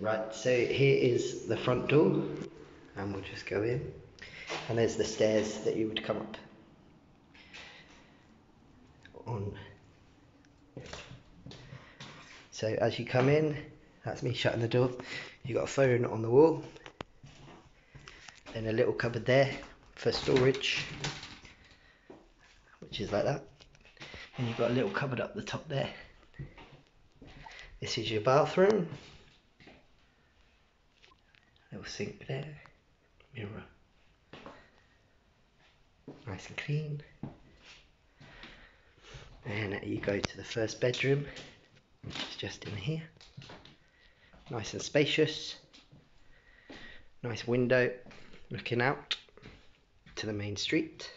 Right, so here is the front door, and we'll just go in. And there's the stairs that you would come up on. So as you come in, that's me shutting the door. You've got a phone on the wall, then a little cupboard there for storage, which is like that. And you've got a little cupboard up the top there. This is your bathroom. Sink there, mirror. Nice and clean. And you go to the first bedroom, which is just in here. Nice and spacious. Nice window looking out to the main street.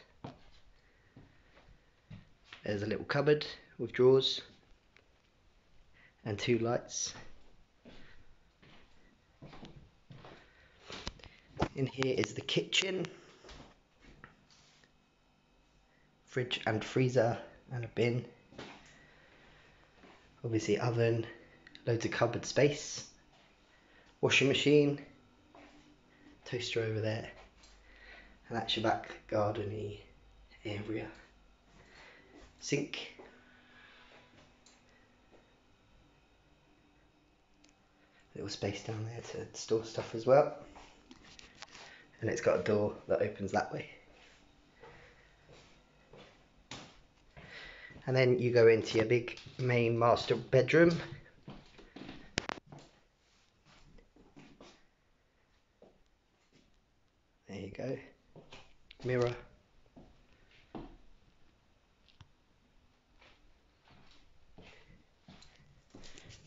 There's a little cupboard with drawers and two lights. In here is the kitchen, fridge and freezer and a bin. Obviously oven, loads of cupboard space, washing machine, toaster over there, and that's your back gardeny area. Sink. Little space down there to store stuff as well and it's got a door that opens that way. And then you go into your big main master bedroom. There you go. Mirror.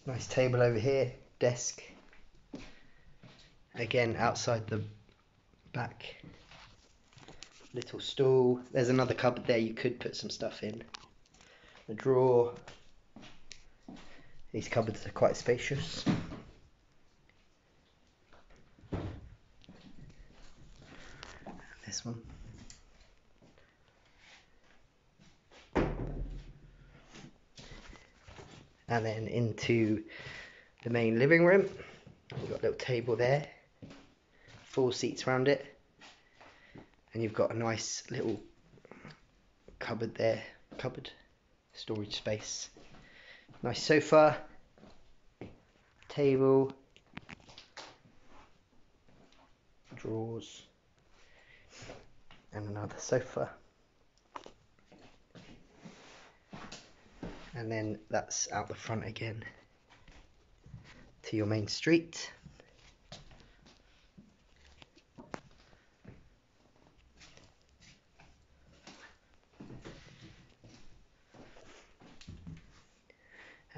Nice table over here, desk. Again, outside the back little stool. There's another cupboard there you could put some stuff in. A drawer. These cupboards are quite spacious. This one. And then into the main living room. We've got a little table there four seats around it and you've got a nice little cupboard there cupboard storage space. Nice sofa table drawers and another sofa. And then that's out the front again to your main street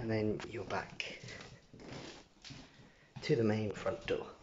and then you're back to the main front door.